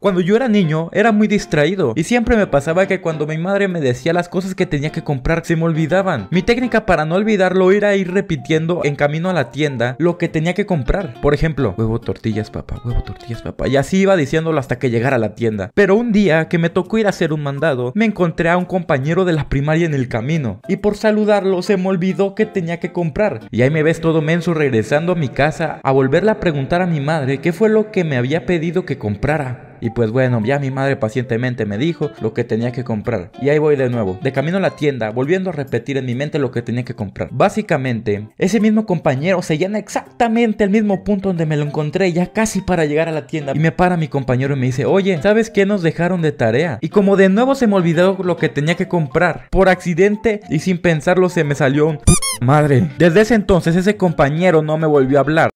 Cuando yo era niño, era muy distraído y siempre me pasaba que cuando mi madre me decía las cosas que tenía que comprar, se me olvidaban. Mi técnica para no olvidarlo era ir repitiendo en camino a la tienda lo que tenía que comprar. Por ejemplo, huevo, tortillas, papá, huevo, tortillas, papá. Y así iba diciéndolo hasta que llegara a la tienda. Pero un día que me tocó ir a hacer un mandado, me encontré a un compañero de la primaria en el camino. Y por saludarlo se me olvidó que tenía que comprar. Y ahí me ves todo menso regresando a mi casa a volverle a preguntar a mi madre qué fue lo que me había pedido que comprara. Y pues bueno, ya mi madre pacientemente me dijo lo que tenía que comprar. Y ahí voy de nuevo, de camino a la tienda, volviendo a repetir en mi mente lo que tenía que comprar. Básicamente, ese mismo compañero se llena exactamente el mismo punto donde me lo encontré, ya casi para llegar a la tienda. Y me para mi compañero y me dice, oye, ¿sabes qué nos dejaron de tarea? Y como de nuevo se me olvidó lo que tenía que comprar, por accidente y sin pensarlo se me salió un... Madre, desde ese entonces ese compañero no me volvió a hablar.